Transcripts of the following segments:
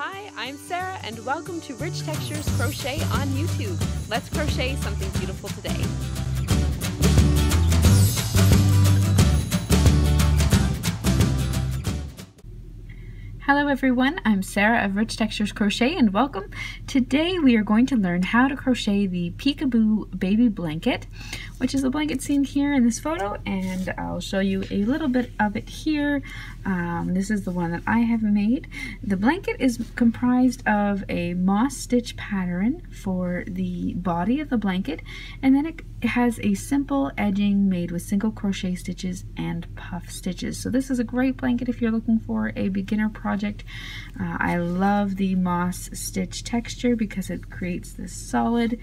Hi, I'm Sarah and welcome to Rich Textures Crochet on YouTube. Let's crochet something beautiful today. Hello everyone, I'm Sarah of Rich Textures Crochet and welcome. Today we are going to learn how to crochet the Peekaboo Baby Blanket, which is the blanket seen here in this photo and I'll show you a little bit of it here. Um, this is the one that I have made. The blanket is comprised of a moss stitch pattern for the body of the blanket and then it has a simple edging made with single crochet stitches and puff stitches. So this is a great blanket if you're looking for a beginner project. Uh, I love the moss stitch texture because it creates this solid,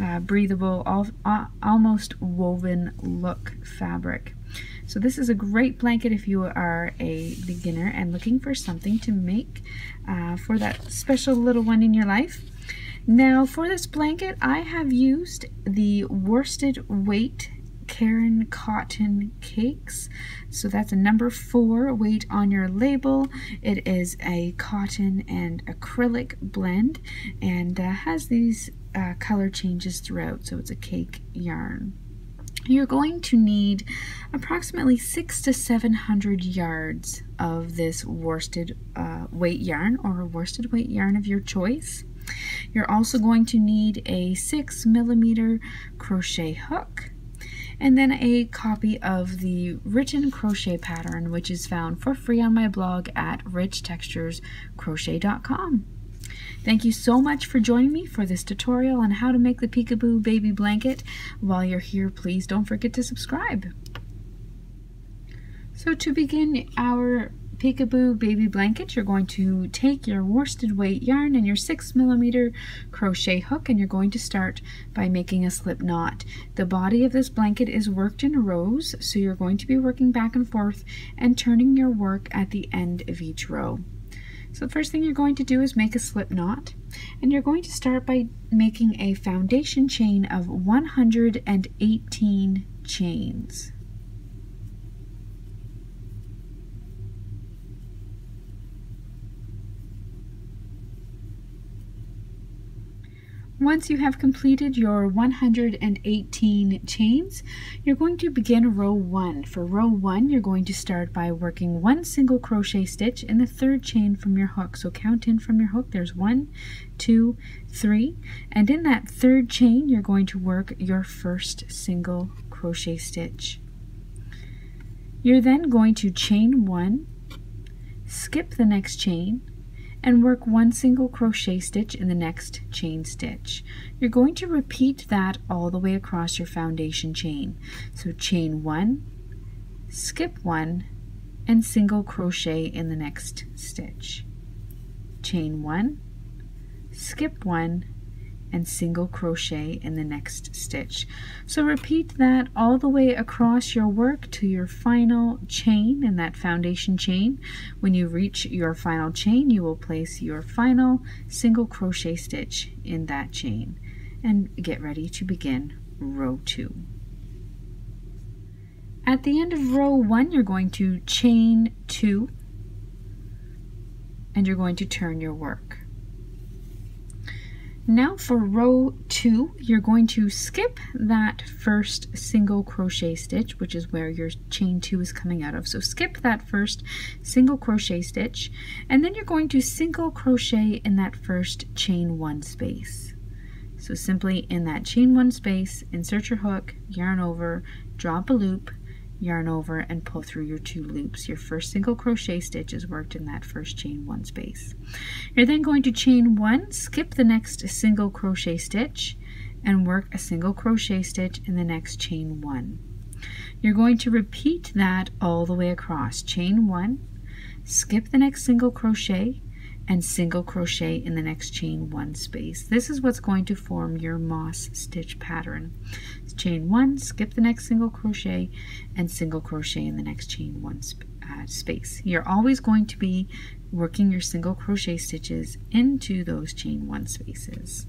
uh, breathable, uh, almost woven look fabric. So this is a great blanket if you are a beginner and looking for something to make uh, for that special little one in your life. Now for this blanket, I have used the worsted weight Caron Cotton Cakes. So that's a number four weight on your label. It is a cotton and acrylic blend and uh, has these uh, color changes throughout. So it's a cake yarn. You're going to need approximately six to seven hundred yards of this worsted uh, weight yarn or worsted weight yarn of your choice. You're also going to need a six millimeter crochet hook and then a copy of the written crochet pattern which is found for free on my blog at richtexturescrochet.com. Thank you so much for joining me for this tutorial on how to make the Peekaboo baby blanket. While you're here, please don't forget to subscribe. So to begin our Peekaboo baby blanket, you're going to take your worsted weight yarn and your six millimeter crochet hook and you're going to start by making a slip knot. The body of this blanket is worked in rows, so you're going to be working back and forth and turning your work at the end of each row. So the first thing you're going to do is make a slip knot and you're going to start by making a foundation chain of 118 chains. Once you have completed your 118 chains, you're going to begin row 1. For row 1, you're going to start by working one single crochet stitch in the third chain from your hook. So count in from your hook, there's one, two, three, and in that third chain, you're going to work your first single crochet stitch. You're then going to chain one, skip the next chain, and work one single crochet stitch in the next chain stitch. You're going to repeat that all the way across your foundation chain. So chain one, skip one, and single crochet in the next stitch. Chain one, skip one, and single crochet in the next stitch. So repeat that all the way across your work to your final chain in that foundation chain. When you reach your final chain, you will place your final single crochet stitch in that chain and get ready to begin row two. At the end of row one, you're going to chain two and you're going to turn your work. Now for row two, you're going to skip that first single crochet stitch, which is where your chain two is coming out of. So skip that first single crochet stitch, and then you're going to single crochet in that first chain one space. So simply in that chain one space, insert your hook, yarn over, drop a loop, yarn over and pull through your two loops. Your first single crochet stitch is worked in that first chain one space. You're then going to chain one, skip the next single crochet stitch, and work a single crochet stitch in the next chain one. You're going to repeat that all the way across. Chain one, skip the next single crochet, and single crochet in the next chain one space. This is what's going to form your moss stitch pattern. chain one, skip the next single crochet, and single crochet in the next chain one sp uh, space. You're always going to be working your single crochet stitches into those chain one spaces.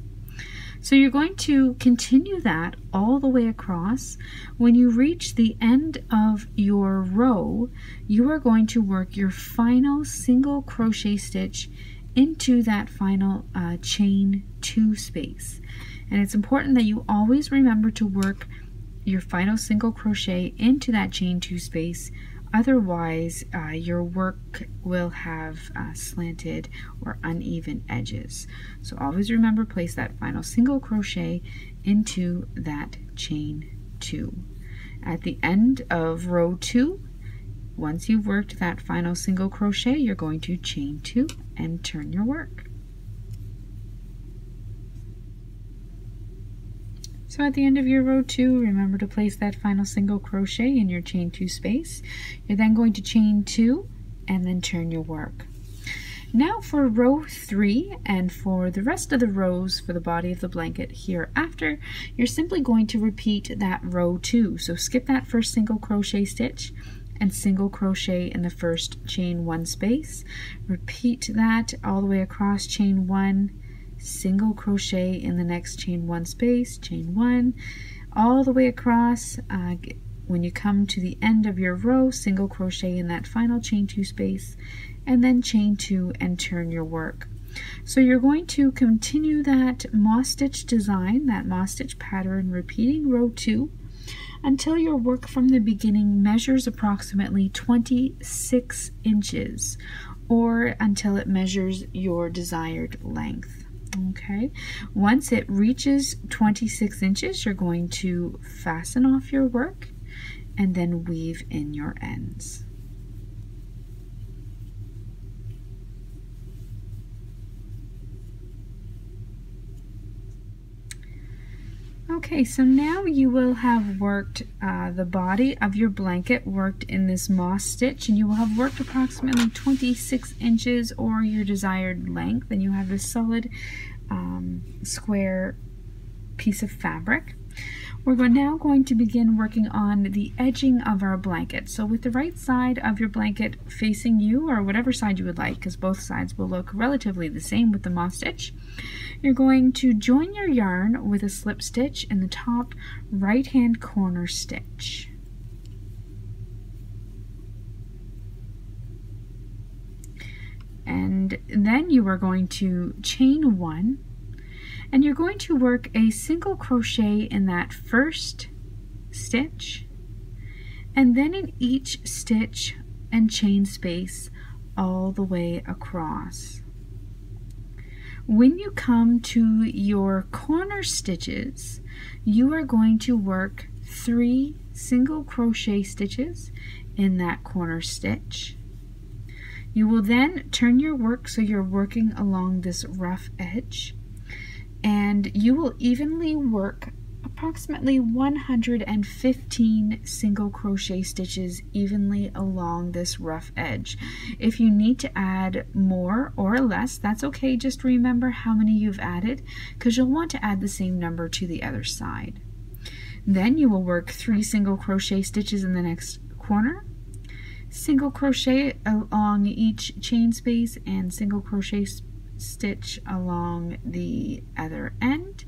So you're going to continue that all the way across. When you reach the end of your row, you are going to work your final single crochet stitch into that final uh, chain two space. And it's important that you always remember to work your final single crochet into that chain two space. Otherwise uh, your work will have uh, slanted or uneven edges. So always remember place that final single crochet into that chain two at the end of row two once you've worked that final single crochet you're going to chain two and turn your work So at the end of your row two, remember to place that final single crochet in your chain two space. You're then going to chain two and then turn your work. Now for row three and for the rest of the rows for the body of the blanket hereafter, you're simply going to repeat that row two. So skip that first single crochet stitch and single crochet in the first chain one space. Repeat that all the way across chain one single crochet in the next chain one space, chain one, all the way across. Uh, when you come to the end of your row, single crochet in that final chain two space, and then chain two and turn your work. So you're going to continue that moss stitch design, that moss stitch pattern, repeating row two until your work from the beginning measures approximately 26 inches or until it measures your desired length. Okay, once it reaches 26 inches, you're going to fasten off your work and then weave in your ends. Okay, so now you will have worked uh, the body of your blanket worked in this moss stitch and you will have worked approximately 26 inches or your desired length and you have this solid um, square piece of fabric. We're now going to begin working on the edging of our blanket. So with the right side of your blanket facing you, or whatever side you would like, because both sides will look relatively the same with the moss stitch, you're going to join your yarn with a slip stitch in the top right hand corner stitch. And then you are going to chain one and you're going to work a single crochet in that first stitch and then in each stitch and chain space all the way across. When you come to your corner stitches, you are going to work three single crochet stitches in that corner stitch. You will then turn your work so you're working along this rough edge and you will evenly work approximately 115 single crochet stitches evenly along this rough edge. If you need to add more or less, that's okay. Just remember how many you've added because you'll want to add the same number to the other side. Then you will work three single crochet stitches in the next corner, single crochet along each chain space and single crochet stitch along the other end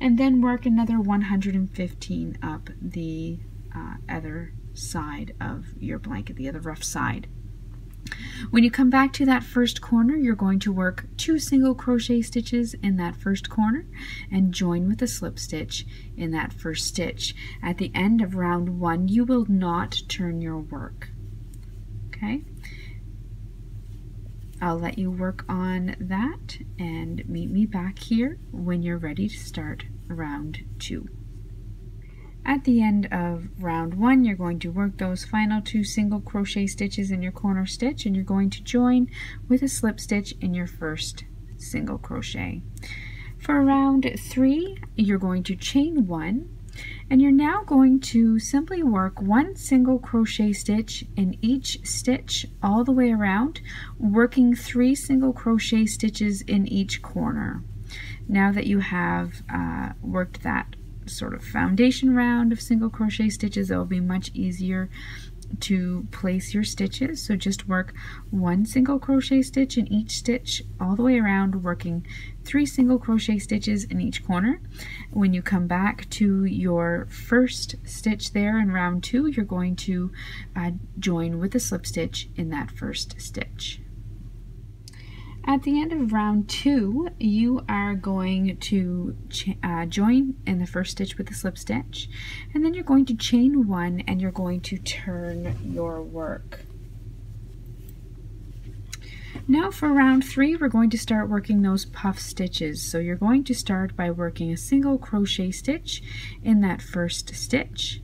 and then work another 115 up the uh, other side of your blanket, the other rough side. When you come back to that first corner, you're going to work two single crochet stitches in that first corner and join with a slip stitch in that first stitch. At the end of round one, you will not turn your work. Okay, I'll let you work on that and meet me back here when you're ready to start round two. At the end of round one, you're going to work those final two single crochet stitches in your corner stitch and you're going to join with a slip stitch in your first single crochet. For round three, you're going to chain one and you're now going to simply work one single crochet stitch in each stitch all the way around working three single crochet stitches in each corner. Now that you have uh, worked that sort of foundation round of single crochet stitches it will be much easier to place your stitches. So just work one single crochet stitch in each stitch all the way around working three single crochet stitches in each corner when you come back to your first stitch there in round two you're going to uh, join with a slip stitch in that first stitch At the end of round two, you are going to uh, join in the first stitch with the slip stitch, and then you're going to chain one and you're going to turn your work. Now for round three, we're going to start working those puff stitches. So you're going to start by working a single crochet stitch in that first stitch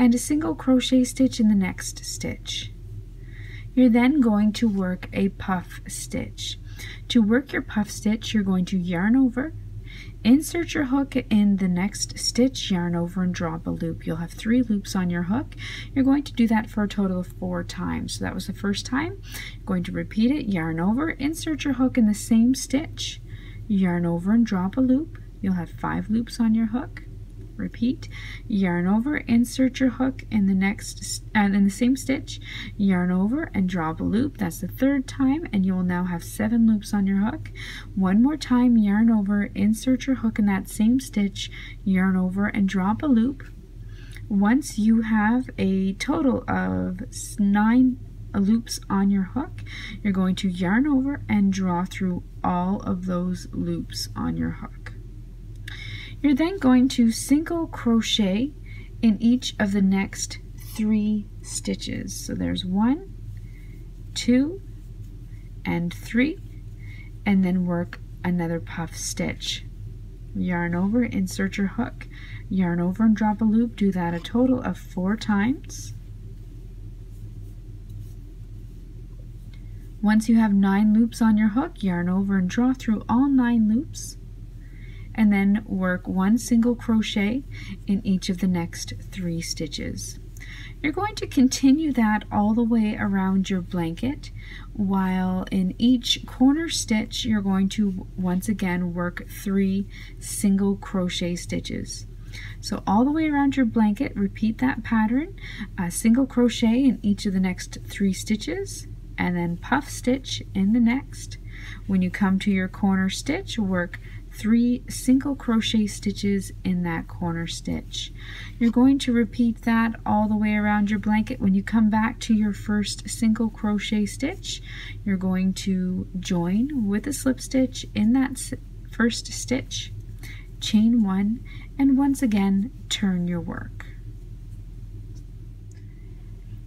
and a single crochet stitch in the next stitch. You're then going to work a puff stitch. To work your puff stitch, you're going to yarn over, insert your hook in the next stitch, yarn over and drop a loop. You'll have three loops on your hook. You're going to do that for a total of four times. So that was the first time. You're going to repeat it, yarn over, insert your hook in the same stitch, yarn over and drop a loop. You'll have five loops on your hook repeat yarn over insert your hook in the next and in the same stitch yarn over and drop a loop. That's the third time and you will now have seven loops on your hook. One more time yarn over insert your hook in that same stitch yarn over and drop a loop. Once you have a total of nine loops on your hook you're going to yarn over and draw through all of those loops on your hook you're then going to single crochet in each of the next three stitches. So there's one, two, and three, and then work another puff stitch. Yarn over, insert your hook, yarn over and drop a loop. Do that a total of four times. Once you have nine loops on your hook, yarn over and draw through all nine loops and then work one single crochet in each of the next three stitches. You're going to continue that all the way around your blanket while in each corner stitch you're going to once again work three single crochet stitches. So all the way around your blanket repeat that pattern, a single crochet in each of the next three stitches and then puff stitch in the next. When you come to your corner stitch work three single crochet stitches in that corner stitch. You're going to repeat that all the way around your blanket. When you come back to your first single crochet stitch, you're going to join with a slip stitch in that first stitch, chain one, and once again turn your work.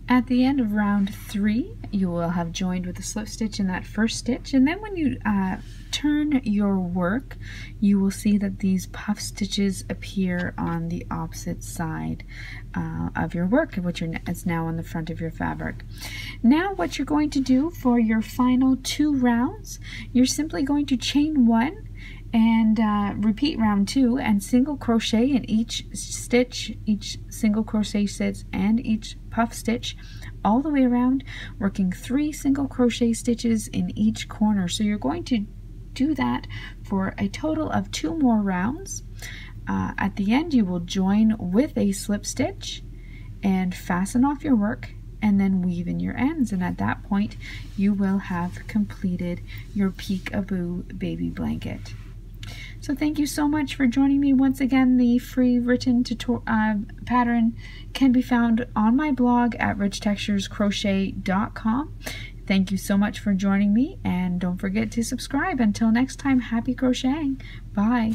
At the end of round three, you will have joined with a slip stitch in that first stitch, and then when you uh, turn your work, you will see that these puff stitches appear on the opposite side uh, of your work, which is now on the front of your fabric. Now what you're going to do for your final two rounds, you're simply going to chain one and uh, repeat round two and single crochet in each stitch each single crochet stitch and each puff stitch all the way around working three single crochet stitches in each corner so you're going to do that for a total of two more rounds uh, at the end you will join with a slip stitch and fasten off your work and then weave in your ends and at that point you will have completed your peekaboo baby blanket so thank you so much for joining me once again. The free written uh, pattern can be found on my blog at richtexturescrochet.com. Thank you so much for joining me and don't forget to subscribe. Until next time, happy crocheting. Bye.